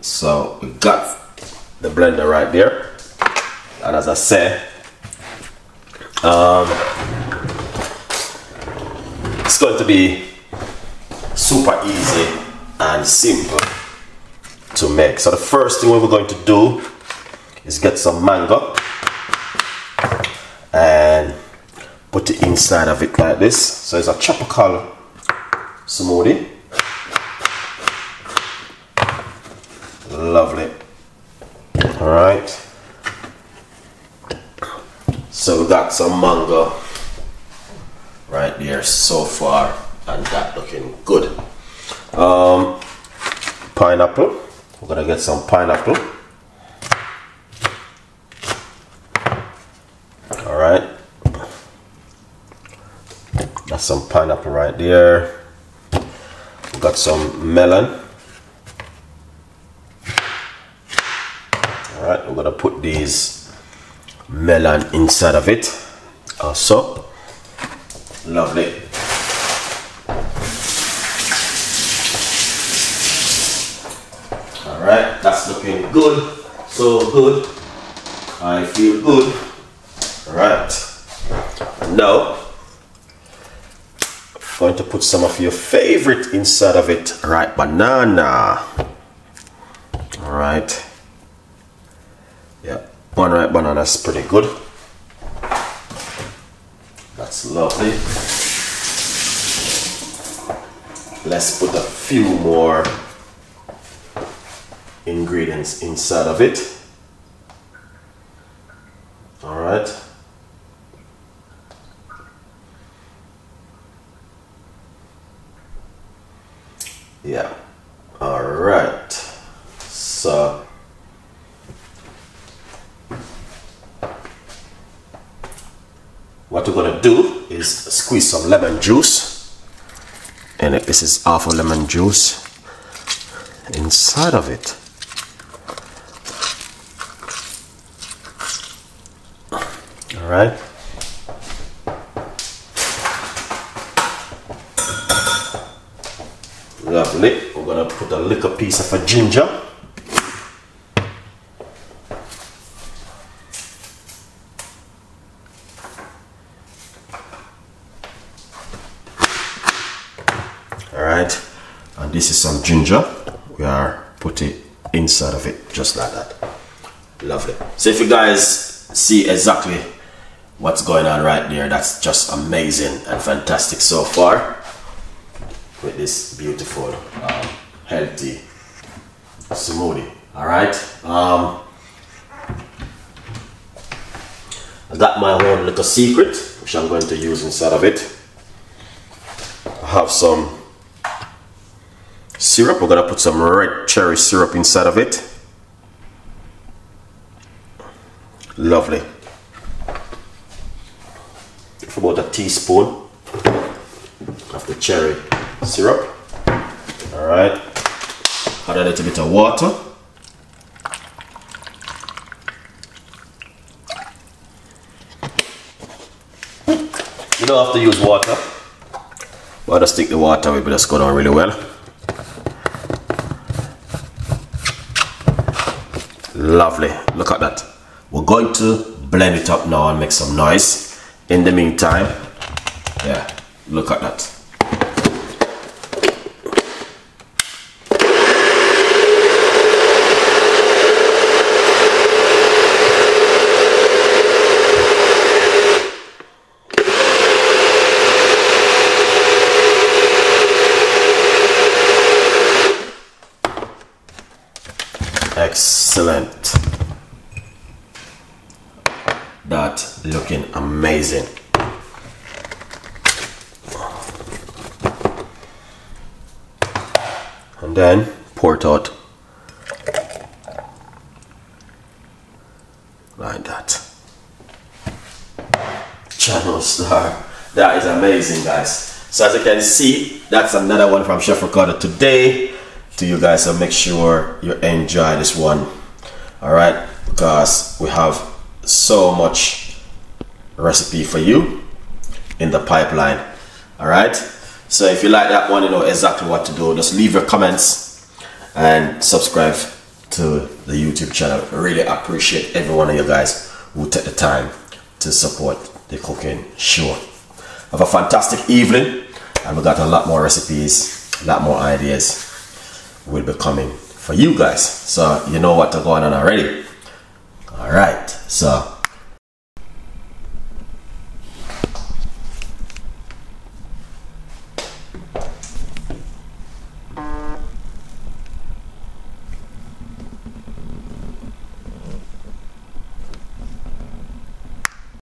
so we got the blender right there. And as I said um, it's going to be super easy and simple to make. So the first thing we're going to do is get some mango and put it inside of it like this. So it's a tropical smoothie lovely. All right. So we got some mango. Right there so far and that looking good. Um, pineapple. We're gonna get some pineapple. All right. That's some pineapple right there. We got some melon right we're gonna put these melon inside of it. Also lovely. All right that's looking good. So good. I feel good. All right now going to put some of your favorite inside of it. Right banana. All right one right banana is pretty good. That's lovely. Let's put a few more ingredients inside of it. All right. Yeah. All right. So what we're gonna do is squeeze some lemon juice. And this is half a lemon juice inside of it. All right lovely. We're gonna put a little piece of a ginger all right and this is some ginger. We are putting it inside of it just like that. Lovely. So if you guys see exactly what's going on right there that's just amazing and fantastic so far with this beautiful um, healthy smoothie. All right um, I got my own little secret which I'm going to use inside of it. I have some syrup. We're gonna put some red cherry syrup inside of it. Lovely. For about a teaspoon of the cherry syrup. All right. Add a little bit of water. You don't have to use water. But I just take the water but just go down really well lovely. Look at that. We're going to blend it up now and make some noise. In the meantime yeah look at that excellent. That looking amazing. And then pour it out like that. Channel star. That is amazing guys. So as you can see that's another one from chef ricardo today to you guys. So make sure you enjoy this one. All right, because we have so much recipe for you in the pipeline. All right. So if you like that one, you know exactly what to do. Just leave your comments and subscribe to the YouTube channel. I really appreciate every one of you guys who take the time to support the cooking show. Have a fantastic evening and we got a lot more recipes, a lot more ideas will be coming for you guys. So you know what to go on already. All right. So